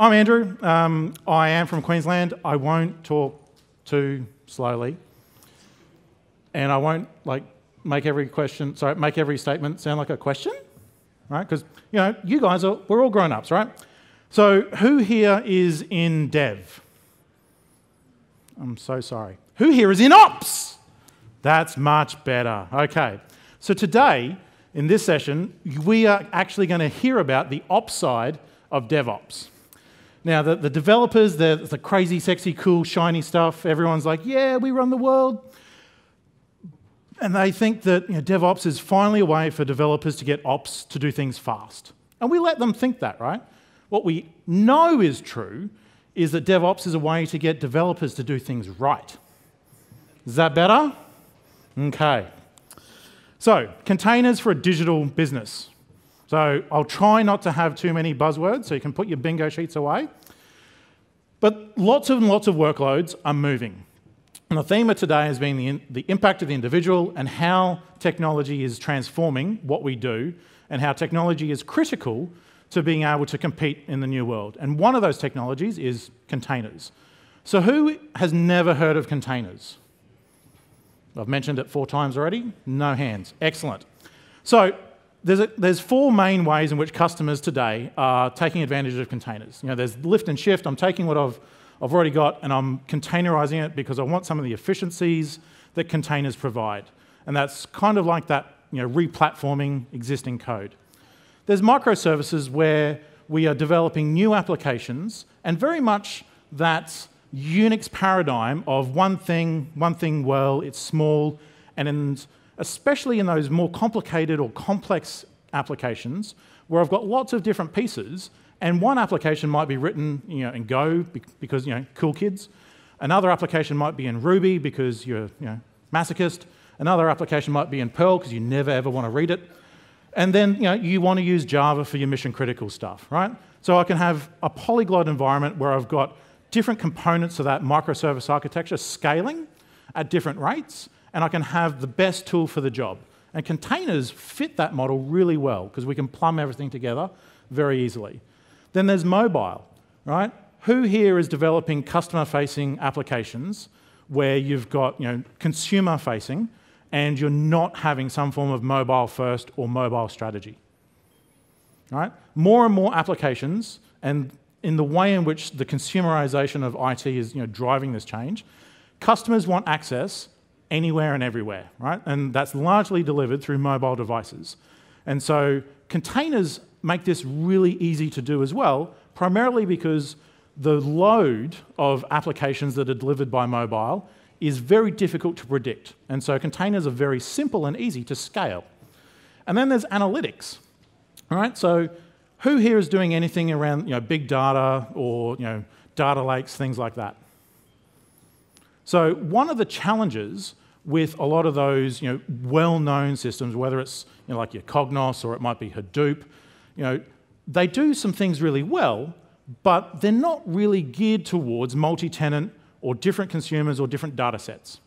I'm Andrew. Um, I am from Queensland. I won't talk too slowly, and I won't like make every question. Sorry, make every statement sound like a question, right? Because you know, you guys are we're all grown ups, right? So, who here is in dev? I'm so sorry. Who here is in ops? That's much better. Okay. So, today in this session, we are actually going to hear about the ops side of DevOps. Now, the, the developers, the, the crazy, sexy, cool, shiny stuff, everyone's like, yeah, we run the world. And they think that you know, DevOps is finally a way for developers to get ops to do things fast. And we let them think that, right? What we know is true is that DevOps is a way to get developers to do things right. Is that better? Okay. So, containers for a digital business. So I'll try not to have too many buzzwords so you can put your bingo sheets away. But lots and lots of workloads are moving. And the theme of today has been the, the impact of the individual and how technology is transforming what we do and how technology is critical to being able to compete in the new world. And one of those technologies is containers. So, who has never heard of containers? I've mentioned it four times already. No hands. Excellent. So, there's, a, there's four main ways in which customers today are taking advantage of containers. You know, there's lift and shift. I'm taking what I've, I've already got and I'm containerizing it because I want some of the efficiencies that containers provide. And that's kind of like that, you know, replatforming existing code. There's microservices where we are developing new applications and very much that Unix paradigm of one thing, one thing well, it's small, and especially in those more complicated or complex applications where I've got lots of different pieces, and one application might be written you know, in Go because you know, cool kids. Another application might be in Ruby because you're you know, masochist. Another application might be in Perl because you never ever want to read it. And then you, know, you want to use Java for your mission critical stuff, right? So I can have a polyglot environment where I've got different components of that microservice architecture scaling at different rates, and I can have the best tool for the job. And containers fit that model really well because we can plumb everything together very easily. Then there's mobile, right? Who here is developing customer facing applications where you've got you know, consumer facing and you're not having some form of mobile first or mobile strategy? Right? More and more applications, and in the way in which the consumerization of IT is you know, driving this change, customers want access anywhere and everywhere, right? And that's largely delivered through mobile devices. And so containers make this really easy to do as well, primarily because the load of applications that are delivered by mobile is very difficult to predict. And so containers are very simple and easy to scale. And then there's analytics, all right? So who here is doing anything around you know, big data or you know, data lakes, things like that? So one of the challenges with a lot of those you know, well-known systems, whether it's you know, like your Cognos or it might be Hadoop, you know, they do some things really well, but they're not really geared towards multi-tenant or different consumers or different data sets.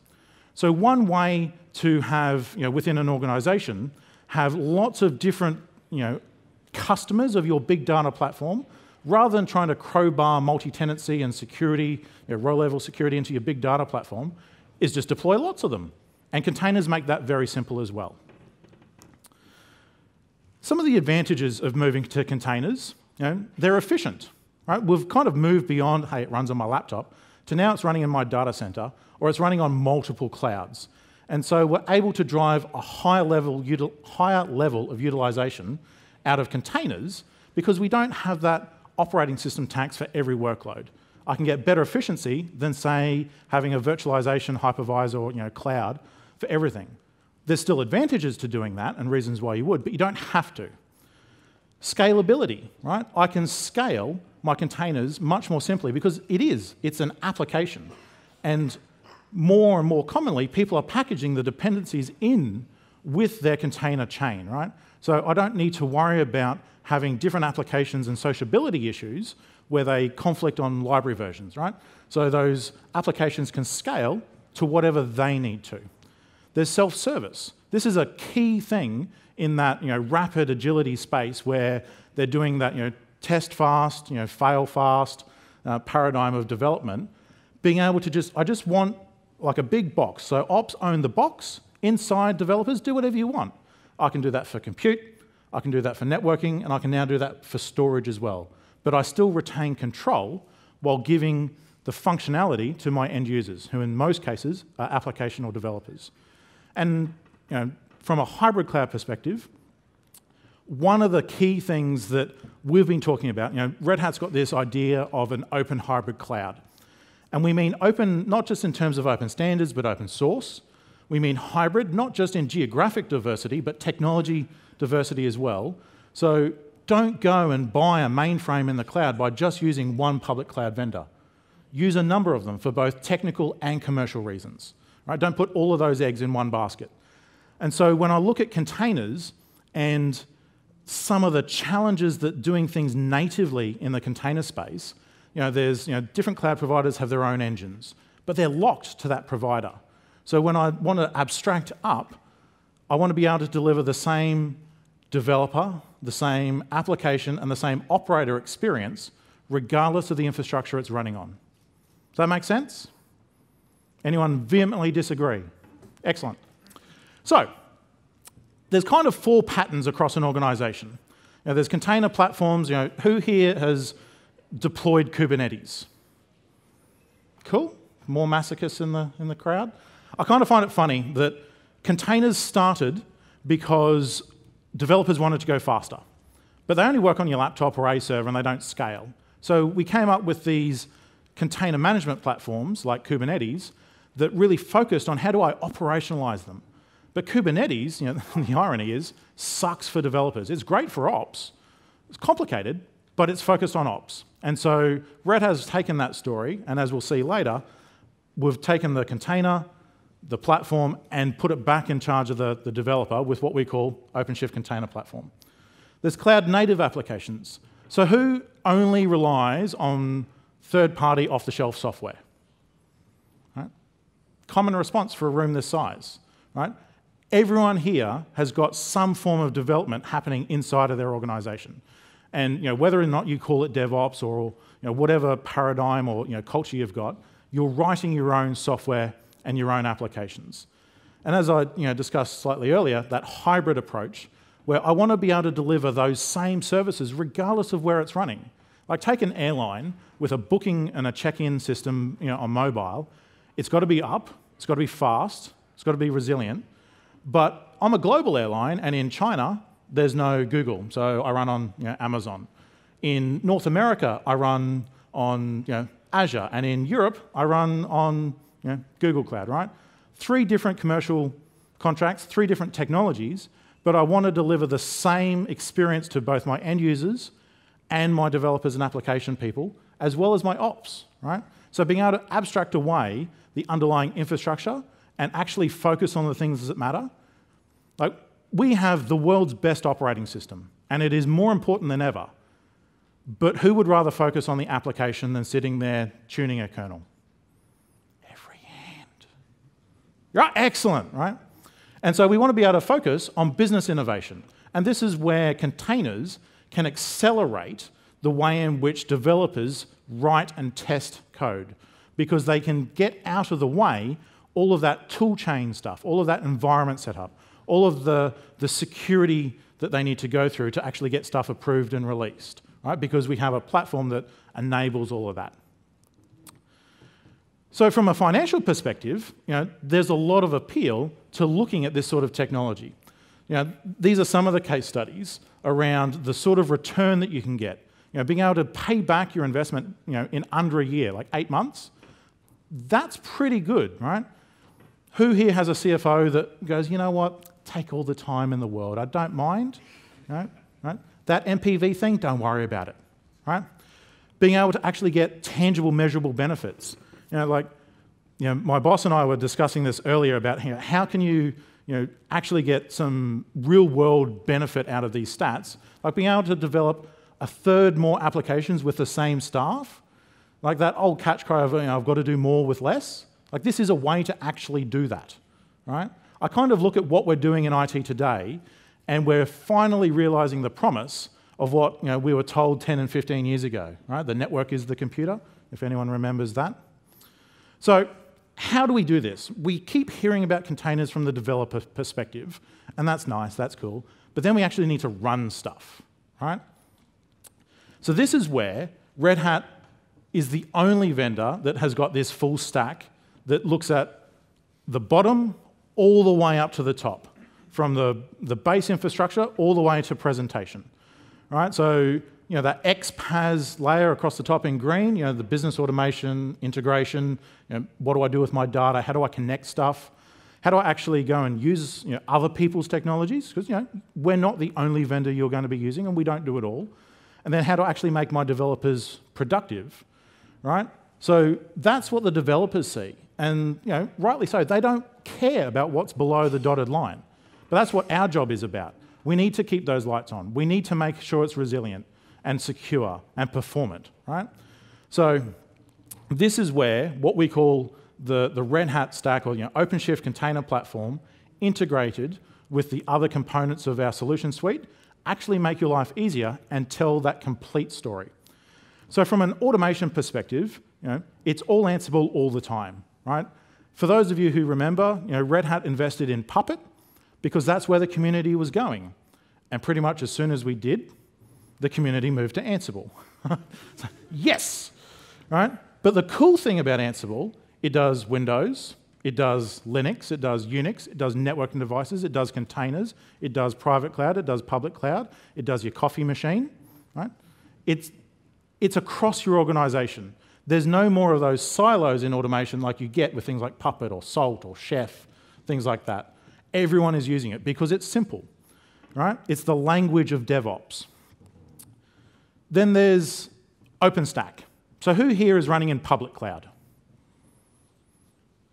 So one way to have, you know, within an organization, have lots of different you know, customers of your big data platform, rather than trying to crowbar multi-tenancy and security, you know, row-level security into your big data platform, is just deploy lots of them. And containers make that very simple as well. Some of the advantages of moving to containers, you know, they're efficient. Right? We've kind of moved beyond, hey, it runs on my laptop, to now it's running in my data center, or it's running on multiple clouds. And so we're able to drive a higher level, higher level of utilization out of containers because we don't have that operating system tax for every workload. I can get better efficiency than, say, having a virtualization hypervisor or you know, cloud for everything. There's still advantages to doing that and reasons why you would, but you don't have to. Scalability, right? I can scale my containers much more simply because it is, it's an application. And more and more commonly, people are packaging the dependencies in with their container chain, right? So I don't need to worry about having different applications and sociability issues where they conflict on library versions, right? So those applications can scale to whatever they need to. There's self-service. This is a key thing in that you know, rapid agility space where they're doing that you know, test fast, you know, fail fast uh, paradigm of development, being able to just, I just want like a big box. So ops own the box, inside developers do whatever you want. I can do that for compute, I can do that for networking, and I can now do that for storage as well. But I still retain control while giving the functionality to my end users, who in most cases are application or developers. And you know, from a hybrid cloud perspective, one of the key things that we've been talking about, you know, Red Hat's got this idea of an open hybrid cloud. And we mean open not just in terms of open standards, but open source. We mean hybrid, not just in geographic diversity, but technology diversity as well. So don't go and buy a mainframe in the cloud by just using one public cloud vendor. Use a number of them for both technical and commercial reasons. Right? Don't put all of those eggs in one basket. And so when I look at containers and some of the challenges that doing things natively in the container space, you know, there's you know, different cloud providers have their own engines, but they're locked to that provider. So when I want to abstract up, I want to be able to deliver the same developer, the same application, and the same operator experience, regardless of the infrastructure it's running on. Does that make sense? Anyone vehemently disagree? Excellent. So, there's kind of four patterns across an organization. Now, there's container platforms. You know, who here has deployed Kubernetes? Cool. More masochists in the, in the crowd. I kind of find it funny that containers started because developers wanted to go faster. But they only work on your laptop or a server and they don't scale. So we came up with these container management platforms like Kubernetes that really focused on how do I operationalize them. But Kubernetes, you know, the irony is, sucks for developers. It's great for ops. It's complicated, but it's focused on ops. And so Red has taken that story, and as we'll see later, we've taken the container, the platform, and put it back in charge of the, the developer with what we call OpenShift Container Platform. There's cloud native applications. So who only relies on third-party off-the-shelf software? Right? Common response for a room this size, right? Everyone here has got some form of development happening inside of their organization. And you know, whether or not you call it DevOps or you know, whatever paradigm or you know, culture you've got, you're writing your own software and your own applications. And as I you know, discussed slightly earlier, that hybrid approach, where I want to be able to deliver those same services regardless of where it's running. Like take an airline with a booking and a check-in system you know, on mobile. It's got to be up, it's got to be fast, it's got to be resilient. But I'm a global airline, and in China, there's no Google, so I run on you know, Amazon. In North America, I run on you know, Azure, and in Europe, I run on you know, Google Cloud, right? Three different commercial contracts, three different technologies, but I want to deliver the same experience to both my end users and my developers and application people, as well as my ops, right? So being able to abstract away the underlying infrastructure and actually focus on the things that matter. Like, we have the world's best operating system, and it is more important than ever. But who would rather focus on the application than sitting there tuning a kernel? Every hand. Right? Excellent, right? And so we want to be able to focus on business innovation. And this is where containers can accelerate the way in which developers write and test code because they can get out of the way all of that tool chain stuff, all of that environment setup, all of the, the security that they need to go through to actually get stuff approved and released, right? Because we have a platform that enables all of that. So from a financial perspective, you know, there's a lot of appeal to looking at this sort of technology. You know, these are some of the case studies around the sort of return that you can get. You know, being able to pay back your investment you know, in under a year, like eight months, that's pretty good, right? Who here has a CFO that goes, you know what, take all the time in the world. I don't mind. Right? Right? That NPV thing, don't worry about it. Right? Being able to actually get tangible, measurable benefits. You know, like, you know, my boss and I were discussing this earlier about you know, how can you, you know, actually get some real world benefit out of these stats. Like being able to develop a third more applications with the same staff. Like that old catch cry of, you know, I've got to do more with less. Like this is a way to actually do that, right? I kind of look at what we're doing in IT today, and we're finally realizing the promise of what you know, we were told 10 and 15 years ago. Right? The network is the computer, if anyone remembers that. So, how do we do this? We keep hearing about containers from the developer perspective, and that's nice, that's cool. But then we actually need to run stuff, right? So, this is where Red Hat is the only vendor that has got this full stack that looks at the bottom all the way up to the top, from the, the base infrastructure all the way to presentation. Right? So, you know, that XPaaS layer across the top in green, you know, the business automation, integration, you know, what do I do with my data? How do I connect stuff? How do I actually go and use you know, other people's technologies? Because you know, we're not the only vendor you're going to be using, and we don't do it all. And then how do I actually make my developers productive? Right? So that's what the developers see. And you know, rightly so, they don't care about what's below the dotted line. But that's what our job is about. We need to keep those lights on. We need to make sure it's resilient and secure and performant, right? So this is where what we call the, the Red Hat stack or you know, OpenShift container platform integrated with the other components of our solution suite actually make your life easier and tell that complete story. So from an automation perspective, you know, it's all Ansible all the time right? For those of you who remember, you know, Red Hat invested in Puppet because that's where the community was going. And pretty much as soon as we did, the community moved to Ansible. so, yes, right? But the cool thing about Ansible, it does Windows, it does Linux, it does Unix, it does networking devices, it does containers, it does private cloud, it does public cloud, it does your coffee machine, right? It's, it's across your organization. There's no more of those silos in automation like you get with things like Puppet or Salt or Chef, things like that. Everyone is using it because it's simple, right? It's the language of DevOps. Then there's OpenStack. So who here is running in public cloud?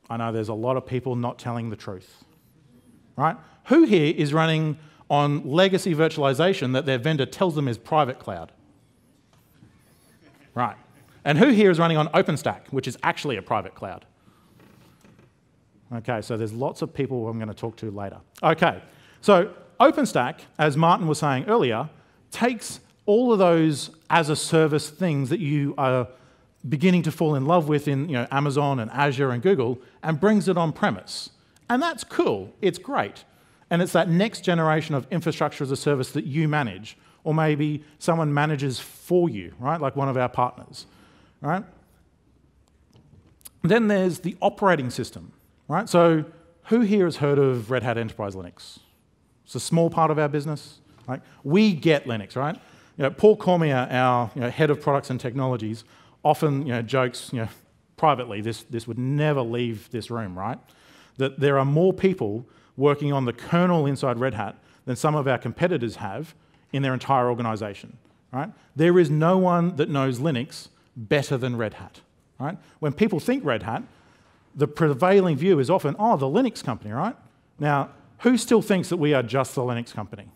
I know there's a lot of people not telling the truth, right? Who here is running on legacy virtualization that their vendor tells them is private cloud? Right. And who here is running on OpenStack, which is actually a private cloud? Okay, so there's lots of people I'm going to talk to later. Okay, so OpenStack, as Martin was saying earlier, takes all of those as a service things that you are beginning to fall in love with in you know, Amazon and Azure and Google and brings it on premise. And that's cool, it's great. And it's that next generation of infrastructure as a service that you manage, or maybe someone manages for you, right? Like one of our partners right? Then there's the operating system, right? So who here has heard of Red Hat Enterprise Linux? It's a small part of our business. Right? We get Linux, right? You know, Paul Cormier, our you know, head of products and technologies, often you know, jokes you know, privately, this, this would never leave this room, right? That there are more people working on the kernel inside Red Hat than some of our competitors have in their entire organization, right? There is no one that knows Linux better than Red Hat. Right? When people think Red Hat, the prevailing view is often, oh, the Linux company, right? Now, who still thinks that we are just the Linux company?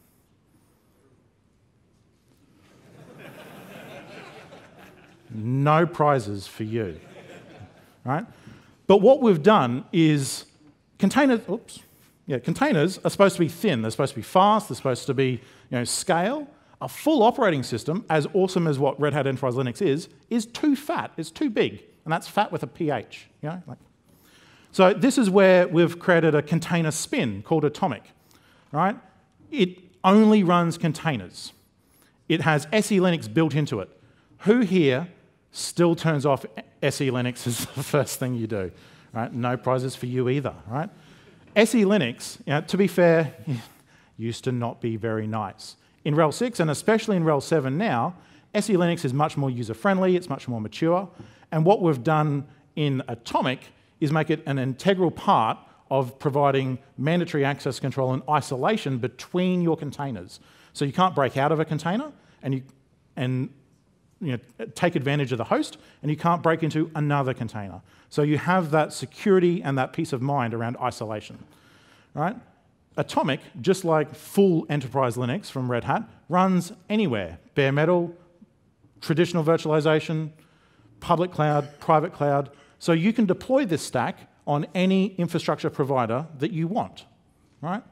No prizes for you, right? But what we've done is containers, oops, yeah, containers are supposed to be thin, they're supposed to be fast, they're supposed to be, you know, scale, a full operating system, as awesome as what Red Hat Enterprise Linux is, is too fat. It's too big. And that's fat with a pH. You know? like. So this is where we've created a container spin called Atomic. Right? It only runs containers. It has SE Linux built into it. Who here still turns off SE Linux as the first thing you do? Right? No prizes for you either. Right? SE Linux, you know, to be fair, used to not be very nice. In RHEL 6, and especially in RHEL 7 now, SE Linux is much more user-friendly, it's much more mature, and what we've done in Atomic is make it an integral part of providing mandatory access control and isolation between your containers. So you can't break out of a container and, you, and you know, take advantage of the host, and you can't break into another container. So you have that security and that peace of mind around isolation. Right? Atomic, just like full enterprise Linux from Red Hat, runs anywhere. Bare metal, traditional virtualization, public cloud, private cloud. So you can deploy this stack on any infrastructure provider that you want, right?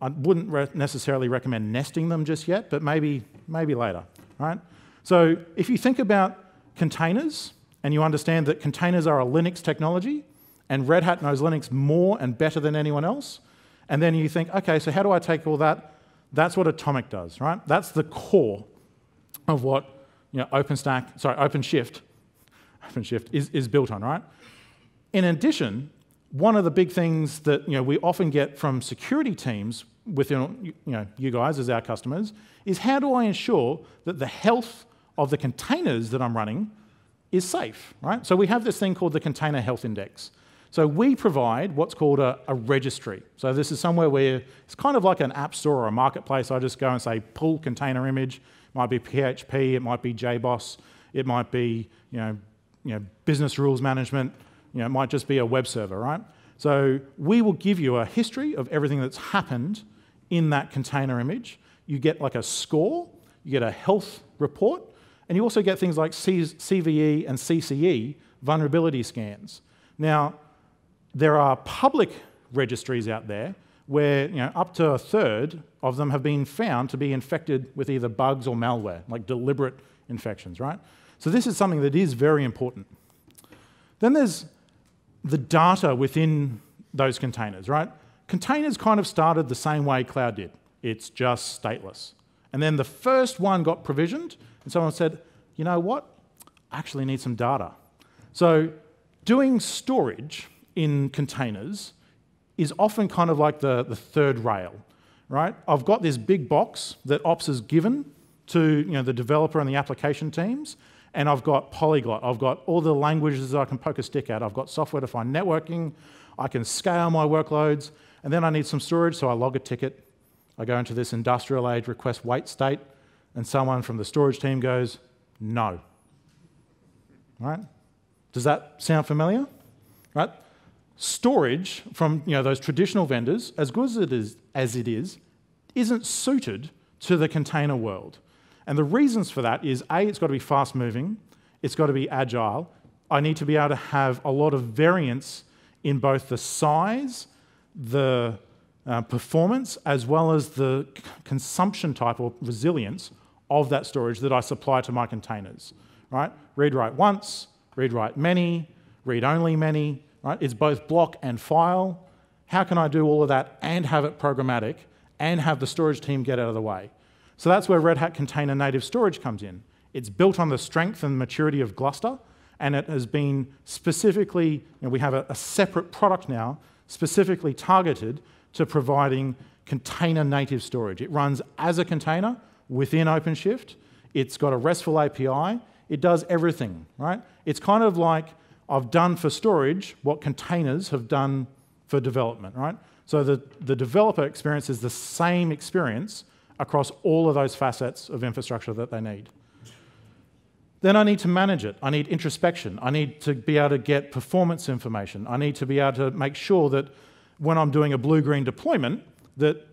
I wouldn't re- necessarily recommend nesting them just yet, but maybe, maybe later, right? So if you think about containers and you understand that containers are a Linux technology and Red Hat knows Linux more and better than anyone else, and then you think, okay, so how do I take all that? That's what Atomic does, right? That's the core of what you know, OpenStack, sorry, OpenShift, OpenShift is, is built on, right? In addition, one of the big things that you know, we often get from security teams within you, know, you guys as our customers is how do I ensure that the health of the containers that I'm running is safe, right? So we have this thing called the Container Health Index. So we provide what's called a, a, registry. So this is somewhere where it's kind of like an app store or a marketplace. I just go and say pull container image. It might be PHP, it might be JBoss, it might be you know, you know, business rules management, you know, it might just be a web server, right? So we will give you a history of everything that's happened in that container image. You get like a score, you get a health report, and you also get things like CVE and CCE vulnerability scans. Now, there are public registries out there where you know, up to a third of them have been found to be infected with either bugs or malware, like deliberate infections, right? So this is something that is very important. Then there's the data within those containers, right? Containers kind of started the same way cloud did. It's just stateless. And then the first one got provisioned, and someone said, you know what? I actually need some data. So doing storage in containers is often kind of like the, the third rail, right? I've got this big box that Ops has given to you know, the developer and the application teams, and I've got polyglot. I've got all the languages that I can poke a stick at. I've got software-defined networking. I can scale my workloads. And then I need some storage, so I log a ticket. I go into this industrial age request wait state, and someone from the storage team goes, no. Right? Does that sound familiar? Right? Storage from you know, those traditional vendors, as good as it is, as it is, isn't suited to the container world. And the reasons for that is A, it's got to be fast moving, it's got to be agile. I need to be able to have a lot of variance in both the size, the uh, performance, as well as the consumption type or resilience of that storage that I supply to my containers. Right? Read write once, read write many, read only many. Right? It's both block and file. How can I do all of that and have it programmatic and have the storage team get out of the way? So that's where Red Hat Container Native Storage comes in. It's built on the strength and maturity of Gluster, and it has been specifically, you know, we have a, a separate product now, specifically targeted to providing container native storage. It runs as a container within OpenShift. It's got a RESTful API. It does everything, right? It's kind of like I've done for storage what containers have done for development, right? So the, the developer experience is the same experience across all of those facets of infrastructure that they need. Then I need to manage it. I need introspection. I need to be able to get performance information. I need to be able to make sure that when I'm doing a blue-green deployment, that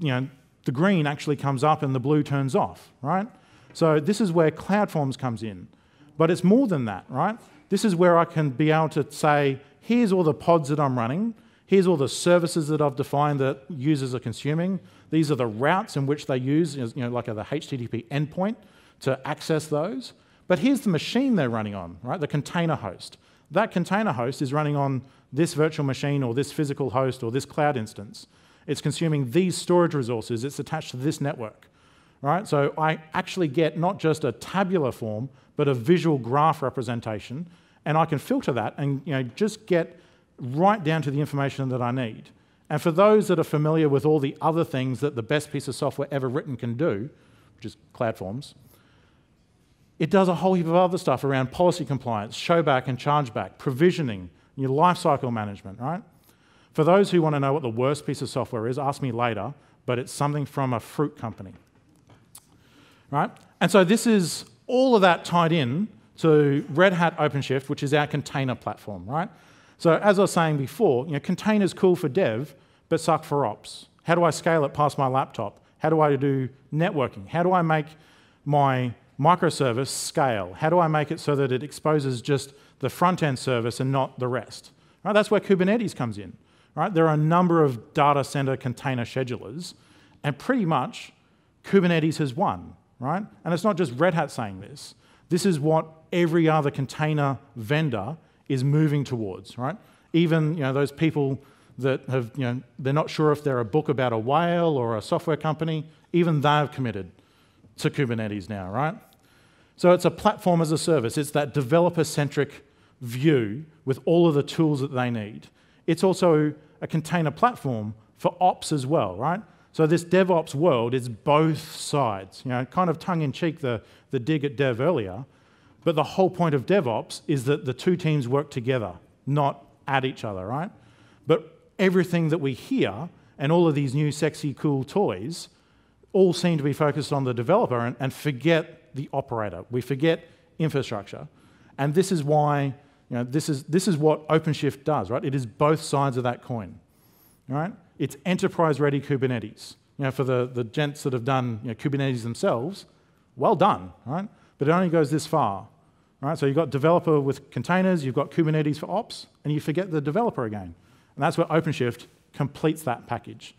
you know, the green actually comes up and the blue turns off, right? So this is where CloudForms comes in. But it's more than that, right? This is where I can be able to say, here's all the pods that I'm running, here's all the services that I've defined that users are consuming, these are the routes in which they use, you know, like the HTTP endpoint to access those. But here's the machine they're running on, right? The container host. That container host is running on this virtual machine or this physical host or this cloud instance. It's consuming these storage resources. It's attached to this network, right? So I actually get not just a tabular form, but a visual graph representation, and I can filter that and you know, just get right down to the information that I need. And for those that are familiar with all the other things that the best piece of software ever written can do, which is CloudForms, it does a whole heap of other stuff around policy compliance, showback and chargeback, provisioning, your lifecycle management, right? For those who want to know what the worst piece of software is, ask me later, but it's something from a fruit company. Right? And so this is all of that tied in to Red Hat OpenShift, which is our container platform, right? So as I was saying before, you know, containers cool for dev, but suck for ops. How do I scale it past my laptop? How do I do networking? How do I make my microservice scale? How do I make it so that it exposes just the front-end service and not the rest? Right? That's where Kubernetes comes in. Right? There are a number of data center container schedulers, and pretty much Kubernetes has won, right? And it's not just Red Hat saying this. This is what every other container vendor is moving towards, right? Even you know, those people that have, you know, they're not sure if they're a book about a whale or a software company, even they've committed to Kubernetes now, right? So it's a platform as a service. It's that developer-centric view with all of the tools that they need. It's also a container platform for ops as well, right? So this DevOps world is both sides, you know, kind of tongue-in-cheek the, the dig at dev earlier, but the whole point of DevOps is that the two teams work together, not at each other, right? But everything that we hear and all of these new sexy cool toys all seem to be focused on the developer and, and forget the operator. We forget infrastructure. And this is why, you know, this is, this is what OpenShift does, right? It is both sides of that coin, right? It's enterprise-ready Kubernetes. You know, for the, the gents that have done you know, Kubernetes themselves, well done, right? But it only goes this far, right? So you've got developer with containers, you've got Kubernetes for ops, and you forget the developer again. And that's where OpenShift completes that package,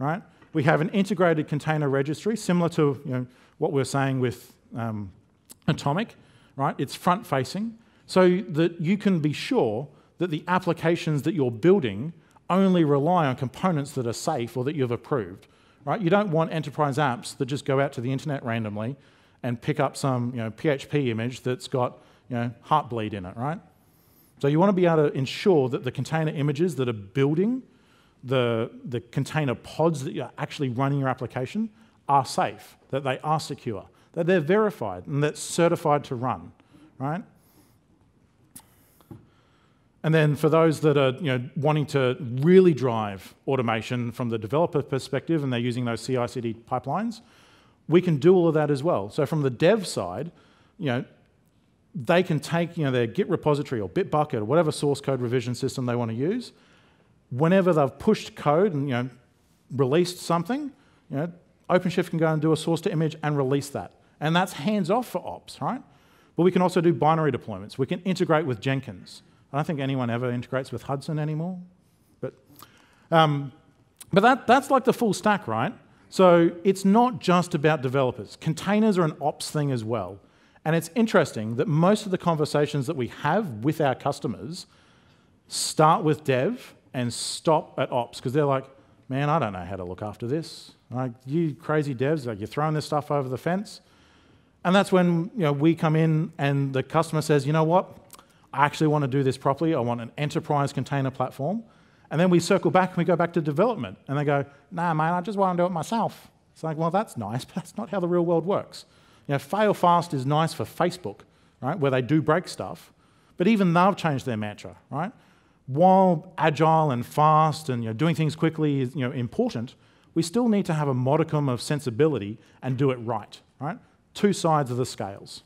right? We have an integrated container registry, similar to you know, what we are saying with um, Atomic, right? It's front-facing, so that you can be sure that the applications that you're building only rely on components that are safe or that you've approved, right? You don't want enterprise apps that just go out to the internet randomly and pick up some you know, PHP image that's got you know, heartbleed in it, right? So you want to be able to ensure that the container images that are building the, the container pods that you're actually running your application are safe, that they are secure, that they're verified and that's certified to run, right? And then for those that are you know, wanting to really drive automation from the developer perspective and they're using those CI/CD pipelines, we can do all of that as well. So from the dev side, you know, they can take you know, their Git repository or Bitbucket or whatever source code revision system they want to use. Whenever they've pushed code and you know, released something, you know, OpenShift can go and do a source to image and release that. And that's hands off for ops, right? But we can also do binary deployments. We can integrate with Jenkins. I don't think anyone ever integrates with Hudson anymore. But, um, but that, that's like the full stack, right? So it's not just about developers. Containers are an ops thing as well. And it's interesting that most of the conversations that we have with our customers start with dev and stop at ops because they're like, man, I don't know how to look after this. Like, you crazy devs, like you're throwing this stuff over the fence. And that's when you know, we come in and the customer says, you know what? I actually want to do this properly. I want an enterprise container platform. And then we circle back and we go back to development. And they go, nah, man, I just want to do it myself. It's like, well, that's nice, but that's not how the real world works. You know, fail fast is nice for Facebook, right, where they do break stuff, but even they've changed their mantra, right? While agile and fast and you know, doing things quickly is you know, important, we still need to have a modicum of sensibility and do it right, right? Two sides of the scales.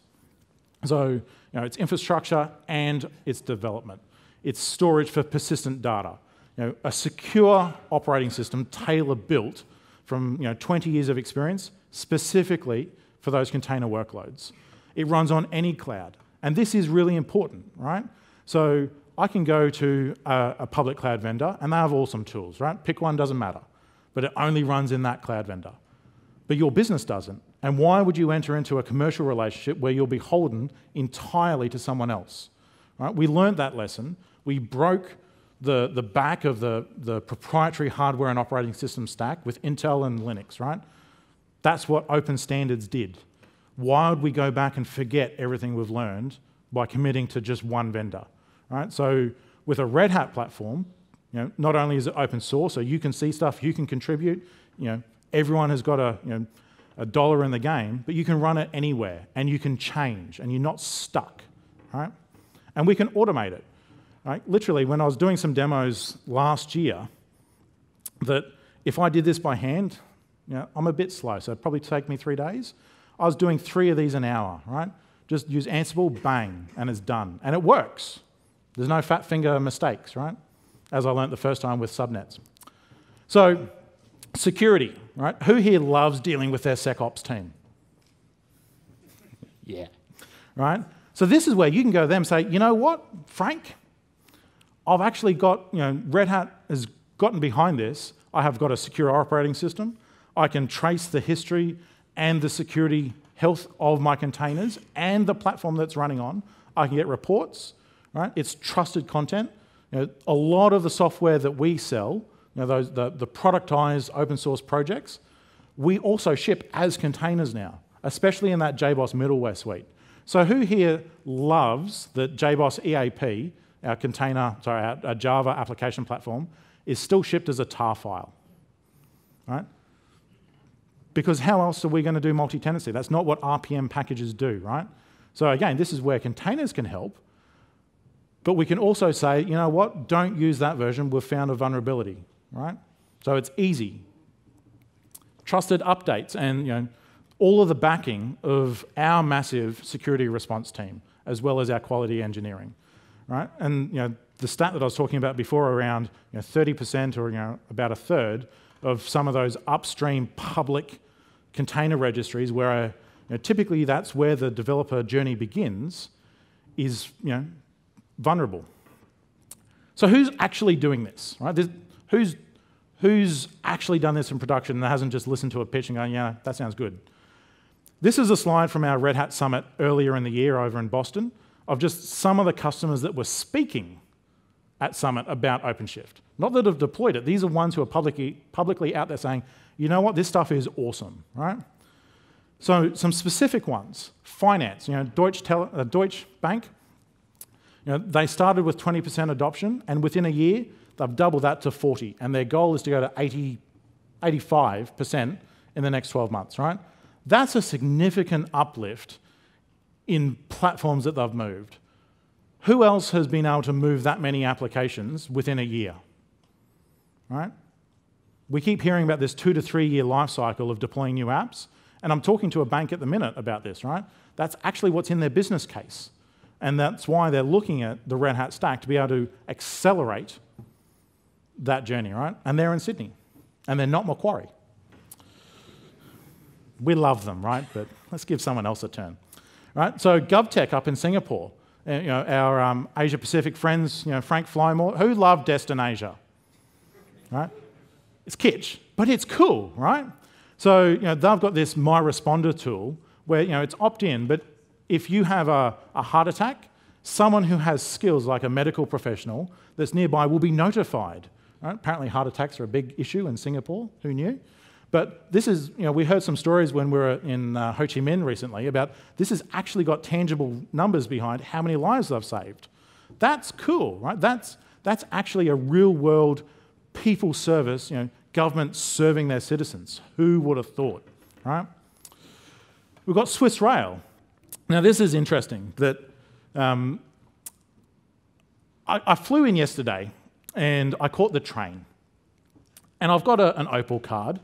So, you know, it's infrastructure and it's development. It's storage for persistent data. You know, a secure operating system tailor-built from you know, 20 years of experience specifically for those container workloads. It runs on any cloud. And this is really important, right? So I can go to a, a, public cloud vendor and they have awesome tools, right? Pick one, doesn't matter. But it only runs in that cloud vendor. But your business doesn't. And why would you enter into a commercial relationship where you're beholden entirely to someone else? Right? We learned that lesson. We broke the, the back of the, the proprietary hardware and operating system stack with Intel and Linux, right? That's what open standards did. Why would we go back and forget everything we've learned by committing to just one vendor? Right? So with a Red Hat platform, you know, not only is it open source, so you can see stuff, you can contribute, you know, everyone has got a, you know, a dollar in the game, but you can run it anywhere and you can change and you're not stuck, right? And we can automate it. Right? Literally, when I was doing some demos last year, that if I did this by hand, you know, I'm a bit slow, so it'd probably take me three days. I was doing three of these an hour, right? Just use Ansible, bang, and it's done. And it works. There's no fat finger mistakes, right? As I learned the first time with subnets. So, security, right? Who here loves dealing with their SecOps team? yeah. Right? So, this is where you can go to them and say, you know what, Frank? I've actually got, you know, Red Hat has gotten behind this, I have got a secure operating system. I can trace the history and the security health of my containers and the platform that's running on. I can get reports, right? It's trusted content. You know, a lot of the software that we sell, you know, those, the, the productized open source projects, we also ship as containers now, especially in that JBoss middleware suite. So who here loves that JBoss EAP, our container, sorry, our, our Java application platform, is still shipped as a tar file, right? Because how else are we going to do multi-tenancy? That's not what RPM packages do, right? So again, this is where containers can help, but we can also say, you know what, don't use that version, we've found a vulnerability, right? So it's easy. Trusted updates and you know, all of the backing of our massive security response team, as well as our quality engineering, right? And you know, the stat that I was talking about before around you know, 30% or you know, about a third of some of those upstream public container registries where you know, typically that's where the developer journey begins is you know, vulnerable. So who's actually doing this? Right? Who's, who's actually done this in production and hasn't just listened to a pitch and going, yeah, that sounds good? This is a slide from our Red Hat Summit earlier in the year over in Boston of just some of the customers that were speaking at Summit about OpenShift. Not that have deployed it. These are ones who are publicly, publicly out there saying, you know what, this stuff is awesome, right? So some specific ones. Finance, you know, Deutsche, Tele, uh, Deutsche Bank, you know, they started with 20% adoption, and within a year, they've doubled that to 40, and their goal is to go to 80, 85% in the next 12 months, right? That's a significant uplift in platforms that they've moved. Who else has been able to move that many applications within a year? Right? We keep hearing about this two to three year life cycle of deploying new apps, and I'm talking to a bank at the minute about this, right? That's actually what's in their business case. And that's why they're looking at the Red Hat stack to be able to accelerate that journey, right? And they're in Sydney, and they're not Macquarie. We love them, right? But let's give someone else a turn. Right? So GovTech up in Singapore, uh, you know, our um, Asia Pacific friends, you know, Frank Flymore, who love Destinasia, right? It's kitsch, but it's cool, right? So you know, they've got this My Responder tool where you know it's opt-in, but if you have a, a heart attack, someone who has skills like a medical professional that's nearby will be notified. Right? Apparently, heart attacks are a big issue in Singapore. Who knew? But this is, you know, we heard some stories when we were in uh, Ho Chi Minh recently about this has actually got tangible numbers behind how many lives they've saved. That's cool, right? That's, that's actually a real world people service, you know, government serving their citizens. Who would have thought, right? We've got Swiss Rail. Now, this is interesting that um, I, I flew in yesterday and I caught the train. And I've got a, an Opal card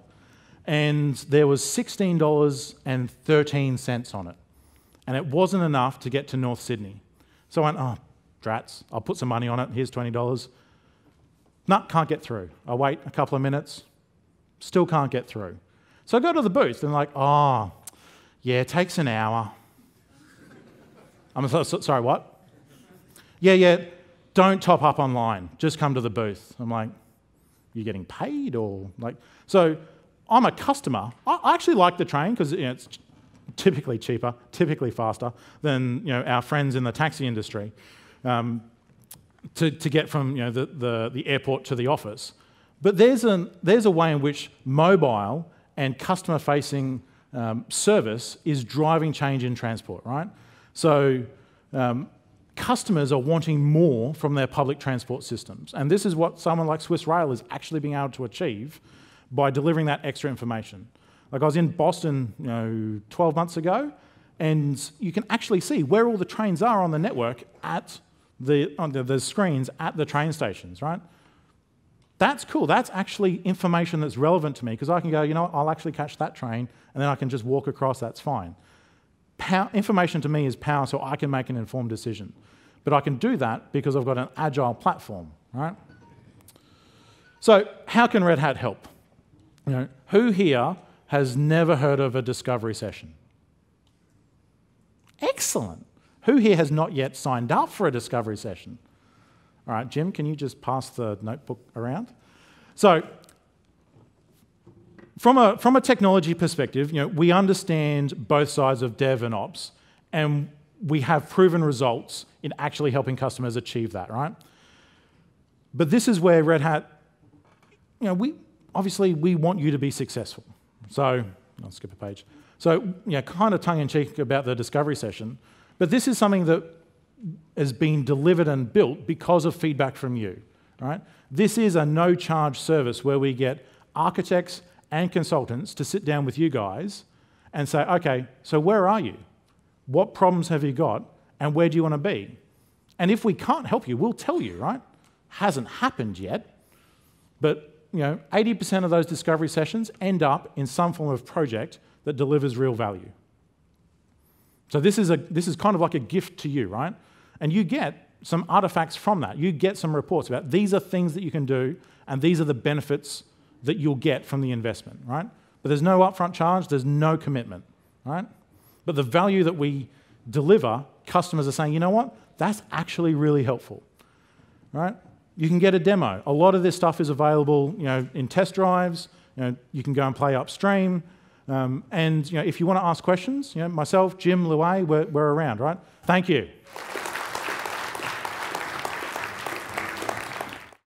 and there was $16.13 on it. And it wasn't enough to get to North Sydney. So I went, oh, drats, I'll put some money on it. Here's $20. No, can't get through. I wait a couple of minutes, still can't get through. So I go to the booth and like, oh, yeah, it takes an hour. I'm so, so, sorry, what? Yeah, yeah, don't top up online. Just come to the booth. I'm like, you're getting paid or like, so I'm a customer. I actually like the train because you know, it's typically cheaper, typically faster than you know, our friends in the taxi industry um, to, to get from you know, the, the, the airport to the office. But there's, an, there's a way in which mobile and customer facing um, service is driving change in transport, right? So um, customers are wanting more from their public transport systems. And this is what someone like Swiss Rail is actually being able to achieve by delivering that extra information. Like I was in Boston, you know, 12 months ago, and you can actually see where all the trains are on the network at the, on the, the screens at the train stations, right? That's cool. That's actually information that's relevant to me because I can go, you know what, I'll actually catch that train and then I can just walk across, that's fine. Power, information to me is power so I can make an informed decision. But I can do that because I've got an agile platform, right? So, how can Red Hat help? You know, who here has never heard of a discovery session? Excellent. Who here has not yet signed up for a discovery session? All right, Jim, can you just pass the notebook around? So from a, from a technology perspective, you know, we understand both sides of dev and ops, and we have proven results in actually helping customers achieve that, right? But this is where Red Hat, you know, we obviously we want you to be successful. So I'll skip a page. So, you know, kind of tongue in cheek about the discovery session, but this is something that has been delivered and built because of feedback from you, right? This is a no charge service where we get architects and consultants to sit down with you guys and say, okay, so where are you? What problems have you got? And where do you want to be? And if we can't help you, we'll tell you, right? Hasn't happened yet, but you know, 80% of those discovery sessions end up in some form of project that delivers real value. So this is, a, this is kind of like a gift to you, right? And you get some artifacts from that. You get some reports about these are things that you can do, and these are the benefits that you'll get from the investment, right? But there's no upfront charge, there's no commitment, right? But the value that we deliver, customers are saying, you know what? That's actually really helpful, right? You can get a demo. A lot of this stuff is available, you know, in test drives. You know, you can go and play upstream. Um, and you know, if you want to ask questions, you know, myself, Jim, Luay, we're, we're around, right? Thank you.